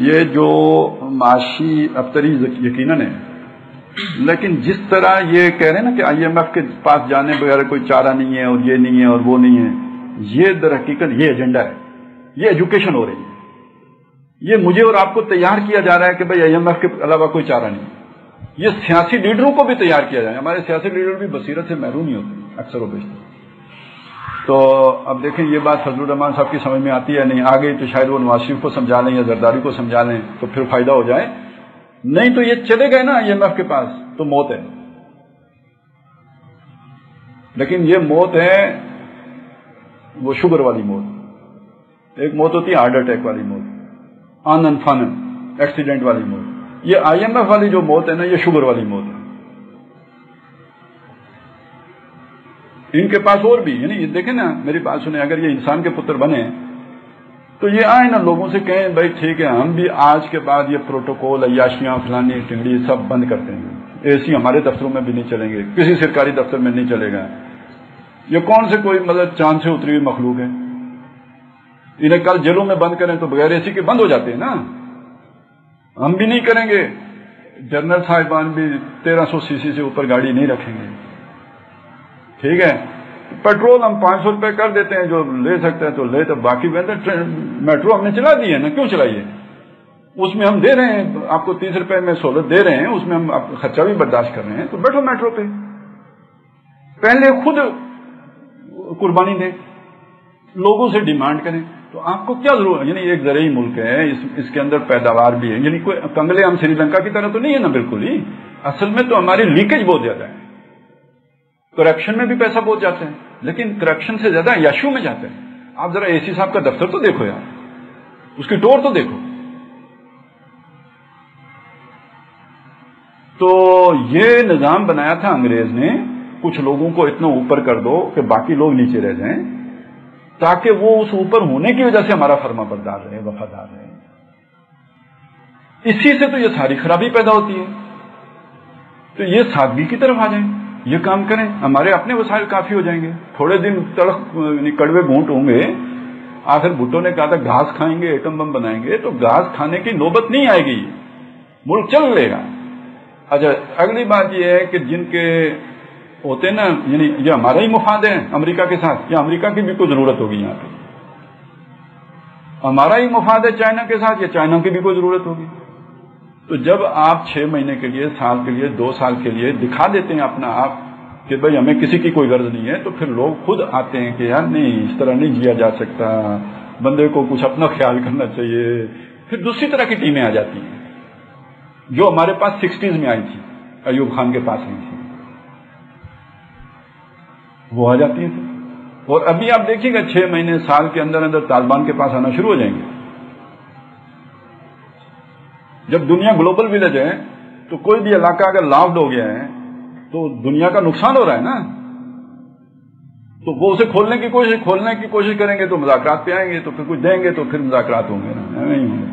ये जो माशी अबतरी यकीनन है। लेकिन जिस तरह ये कह रहे हैं ना कि आईएमएफ के पास जाने बगैर कोई चारा नहीं है और ये नहीं है और वो नहीं है, ये दर हकीकत ये एजेंडा है। ये एजुकेशन हो रही है। ये मुझे और आपको तैयार किया जा रहा है कि भाई आईएमएफ के अलावा कोई चारा नहीं ये सियासी लीडरों को भी तैयार किया जाए। हमारे सियासी लीडर भी बसीरत से महरूम ही होते हैं, अक्सर व बेशतर। तो अब देखें, ये बात फजल रहमान साहब की समझ में आती है नहीं? आ गई तो शायद वो नवाज़ को समझा लें या जरदारी को समझा लें तो फिर फ़ायदा हो जाए। नहीं तो ये चले गए ना आईएमएफ के पास तो मौत है। लेकिन ये मौत है, वो शुगर वाली मौत। एक मौत होती है, हार्ट अटैक वाली मौत। आनंद फानन एक्सीडेंट वाली मौत। ये आईएमएफ वाली जो मौत है ना, ये शुगर वाली मौत है। इनके पास और भी, यानी देखे ना, मेरी बात सुने, अगर ये इंसान के पुत्र बने तो ये आए ना लोगों से कहें, भाई ठीक है, हम भी आज के बाद ये प्रोटोकॉल अयाशियाँ फलानी टिंगड़ी सब बंद करते हैं। एसी हमारे दफ्तरों में भी नहीं चलेंगे, किसी सरकारी दफ्तर में नहीं चलेगा। ये कौन से कोई मतलब चाँद से उतरी हुई मखलूक है? इन्हें कल जेलों में बंद करें तो बगैर एसी के बंद हो जाते हैं ना। हम भी नहीं करेंगे। जनरल साहिबान भी तेरह सौ सीसी से ऊपर गाड़ी नहीं रखेंगे। ठीक है? पेट्रोल हम पाँच सौ रुपए कर देते हैं जो ले सकते हैं तो ले तो बाकी बेहतर मेट्रो हमने चला दी है ना क्यों चलाई है? उसमें हम दे रहे हैं आपको तीस रुपए में सहूलत दे रहे हैं उसमें हम आप खर्चा भी बर्दाश्त कर रहे हैं तो बैठो मेट्रो पे। पहले खुद कुर्बानी दें लोगों से डिमांड करें तो आपको क्या ज़रूरत यानी एक ज़रिए मुल्क है इस, इसके अंदर पैदावार भी है यानी कोई कंगले हम श्रीलंका की तरह तो नहीं है ना बिल्कुल ही। असल में तो हमारी लीकेज बहुत ज़्यादा है। करप्शन में भी पैसा बहुत जाता है, लेकिन करप्शन से ज़्यादा यशु में जाते हैं। आप जरा एसी साहब का दफ्तर तो देखो यार। उसकी टोर तो देखो। तो ये निज़ाम बनाया था अंग्रेज़ ने, कुछ लोगों को इतना ऊपर कर दो कि बाकी लोग नीचे रह जाएँ, ताकि वो उस ऊपर होने की वजह से हमारा फर्मा बरदार रहे, वफादार रहे। इसी से तो ये सारी खराबी पैदा होती है। तो ये सादगी की तरफ़ आ जाए। ये काम करें। हमारे अपने वसाइल काफ़ी हो जाएँगे। थोड़े दिन तड़क कड़वे घूट होंगे। आखिर भुट्टो ने कहा था, घास खाएँगे, एटम बम बनाएँगे। तो घास खाने की नौबत नहीं आएगी। मुल्क चल लेगा। अच्छा अगली बात यह है कि जिनके होते ना, यानी ये हमारा ही मुफाद है, अमेरिका के साथ। या अमेरिका की भी कोई ज़रूरत होगी यहाँ पे। हमारा ही मुफाद है चाइना के साथ, या चाइना की भी कोई ज़रूरत होगी? तो जब आप छह महीने के लिए, साल के लिए, दो साल के लिए दिखा देते हैं अपना आप कि भाई हमें किसी की कोई गर्ज नहीं है तो फिर लोग खुद आते हैं कि यार नहीं, इस तरह नहीं जिया जा सकता। बंदे को कुछ अपना ख्याल करना चाहिए। फिर दूसरी तरह की टीमें आ जाती हैं। जो हमारे पास सिक्सटीज में आई थी, अयूब खान के पास आई थी। वो आ जाती है और अभी आप देखिएगा, छह महीने, साल के अंदर अंदर तालिबान के पास आना शुरू हो जाएँगे। जब दुनिया ग्लोबल विलेज है तो कोई भी इलाका अगर लाउड हो गया है तो दुनिया का नुकसान हो रहा है ना? तो वो उसे खोलने की कोशिश, खोलने की कोशिश करेंगे तो मुजाकरात पे आएँगे तो फिर कुछ देंगे तो फिर मुजाकरात होंगे ना? नहीं होंगे।